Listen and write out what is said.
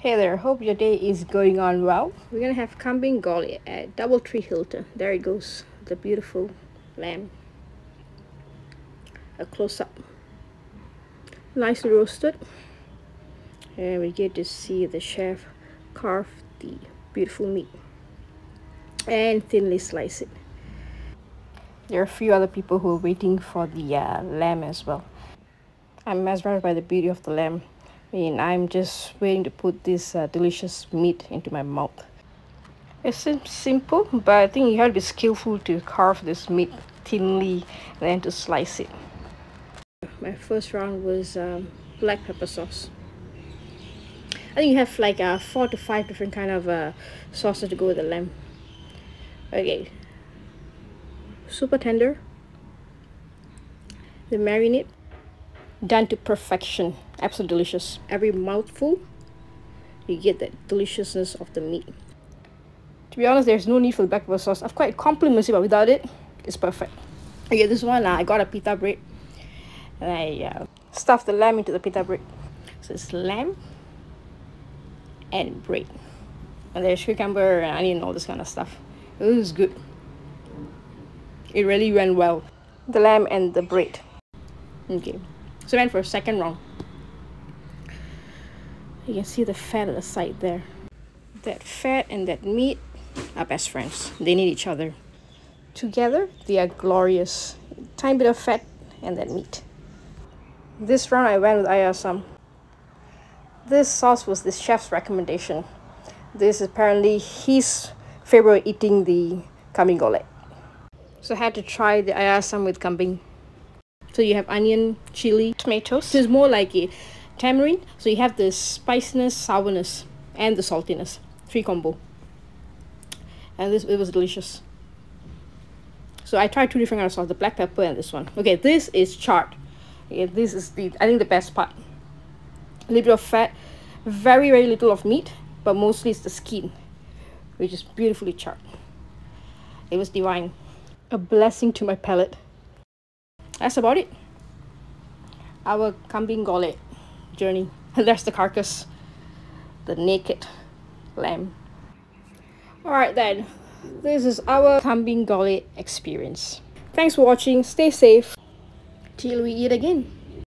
Hey there, hope your day is going on well. We're gonna have kambing golek at DoubleTree Hilton. There it goes, the beautiful lamb. A close up. Nicely roasted. And we get to see the chef carve the beautiful meat and thinly slice it. There are a few other people who are waiting for the uh, lamb as well. I'm mesmerized by the beauty of the lamb. I mean, I'm just waiting to put this uh, delicious meat into my mouth. It seems simple, but I think you have to be skillful to carve this meat thinly and then to slice it. My first round was um, black pepper sauce. I think you have like uh, four to five different kind of uh, sauces to go with the lamb. Okay, super tender. The marinade done to perfection absolutely delicious. Every mouthful you get that deliciousness of the meat. To be honest there's no need for the black pepper sauce. I've quite compliments it but without it it's perfect. Okay this one uh, i got a pita bread. And i uh, stuffed the lamb into the pita bread. So it's lamb and bread. And there's cucumber and onion all this kind of stuff. It was good. It really went well. The lamb and the bread. Okay. So went for a second round you can see the fat at the side there. That fat and that meat are best friends. They need each other. Together they are glorious. Tiny bit of fat and that meat. This round i went with ayam asam this sauce was the chef's recommendation. This is apparently his favorite eating the kambing golek so i had to try the ayam asam with kambing. So you have onion chili tomatoes. It's more like a tamarind. So you have the spiciness sourness and the saltiness. Three combo. And this it was delicious. So i tried two different kind of sauce the black pepper and this one. Okay this is charred okay this is the i think the best part. A little bit of fat. Very very little of meat but mostly it's the skin which is beautifully charred it was divine. A blessing to my palate. That's about it. Our kambing golek journey. And there's the carcass the naked lamb. All right then. This is our kambing golek experience. Thanks for watching. Stay safe. Till we eat again